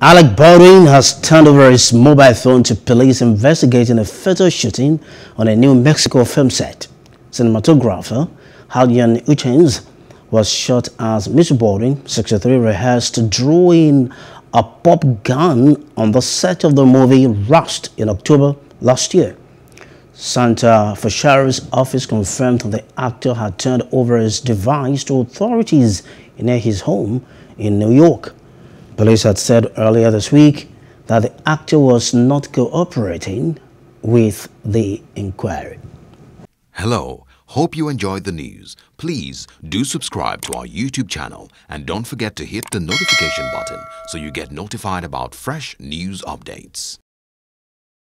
Alec Baldwin has turned over his mobile phone to police investigating a fatal shooting on a New Mexico film set. Cinematographer Halyna Hutchins was shot as Mr. Baldwin, 63, rehearsed drawing a prop gun on the set of the movie Rust in October last year. Santa Fe Sheriff's office confirmed the actor had turned over his device to authorities near his home in New York. Police had said earlier this week that the actor was not cooperating with the inquiry. Hello, hope you enjoyed the news. Please do subscribe to our YouTube channel and don't forget to hit the notification button so you get notified about fresh news updates.